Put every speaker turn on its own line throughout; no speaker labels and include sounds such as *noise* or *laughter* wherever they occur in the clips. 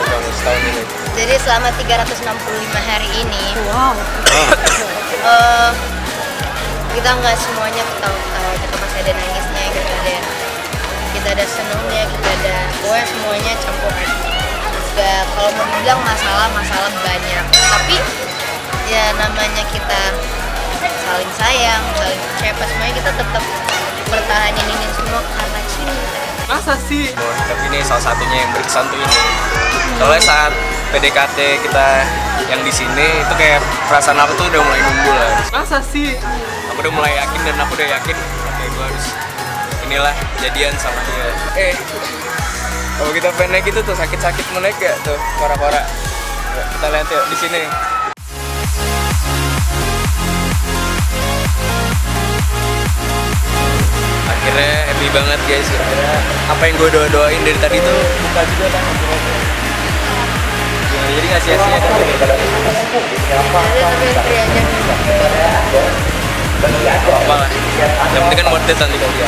kamu setahun ini?
Jadi selama 365 hari ini
Wow. *coughs*
eh, kita nggak semuanya ketawa-ketawa, kita masih ada nangisnya, kita ada kita ada senangnya, kita ada pokoknya semuanya campur Gak kalau mau dibilang masalah masalah banyak, tapi ya namanya kita saling sayang, saling percaya, pas semuanya kita tetap bertahanin ini semua karena cinta.
Masa sih?
Oh, tapi ini salah satunya yang berkesan tuh ini. Soalnya saat PDKT kita yang di sini itu kayak perasaan aku tuh udah mulai numbul lah.
Masa sih?
Aku udah mulai yakin dan aku udah yakin kayak gue harus inilah jadian sama dia. Eh, kalau kita pengen naik itu tuh sakit-sakit naik gak tuh? Ya, Kita lihat yuk di sini. Akhirnya happy banget guys. Akhirnya apa yang gue doa-doain dari tadi tuh buka juga kan. Ya, jadi nggak sia-sia kan. Apa lah yang penting kan worth it nanti kalau di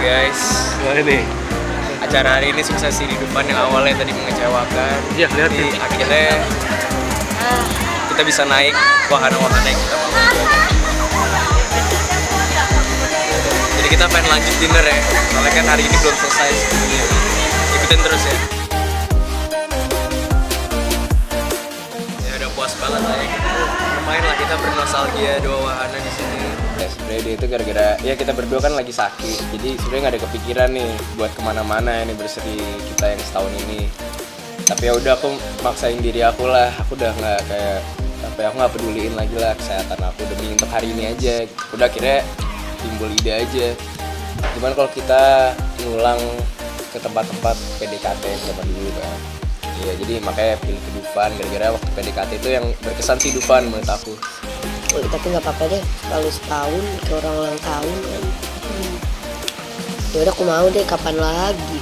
guys.
Gimana nih?
acara hari ini sukses di depan yang awalnya tadi mengecewakan.
Iya, lihat
Jadi akhirnya kita bisa naik wahana-wahana yang kita mau. Jadi kita pengen lanjut dinner ya soalnya kan hari ini belum selesai sebenarnya ikutin terus ya. Ya udah puas banget lah ya. Lumayan lah kita bernostalgia dua wahana di sini sebenarnya dia itu gara-gara ya kita berdua kan lagi sakit jadi sebenarnya nggak ada kepikiran nih buat ke mana-mana ini berseri kita yang setahun ini. Tapi ya udah aku maksain diri aku lah. Aku udah nggak kayak apa ya, aku nggak peduliin lagi lah kesehatan aku. Demi untuk hari ini aja. Udah akhirnya timbul ide aja. Gimana kalau kita ngulang ke tempat-tempat PDKT yang zaman dulu kan Iya jadi makanya pilih ke Dufan. Gara-gara waktu PDKT itu yang berkesan sih Dufan menurut aku
Oh, tapi nggak apa-apa deh. Kalau setahun ke orang ulang tahun kan. Ya udah aku mau deh kapan lagi?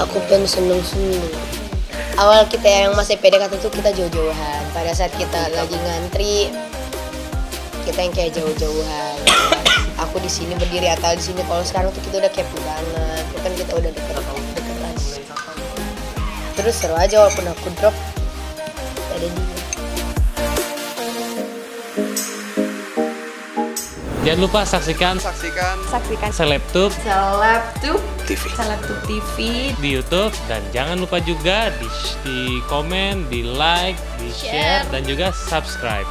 Aku pengen seneng seneng awal kita yang masih PDKT itu kita jauh-jauhan. Pada saat kita lagi ngantri kita yang kayak jauh-jauhan. Aku di sini berdiri atau di sini kalau sekarang tuh kita udah kayak pegangan kan kita udah deket deketan terus seru aja walaupun aku drop ada dia
Jangan lupa saksikan
saksikan.
Saksikan.
Selebtube
Selebtube
TV
Selebtube TV
di YouTube. Dan jangan lupa juga di, di komen, di like, di share. dan juga subscribe.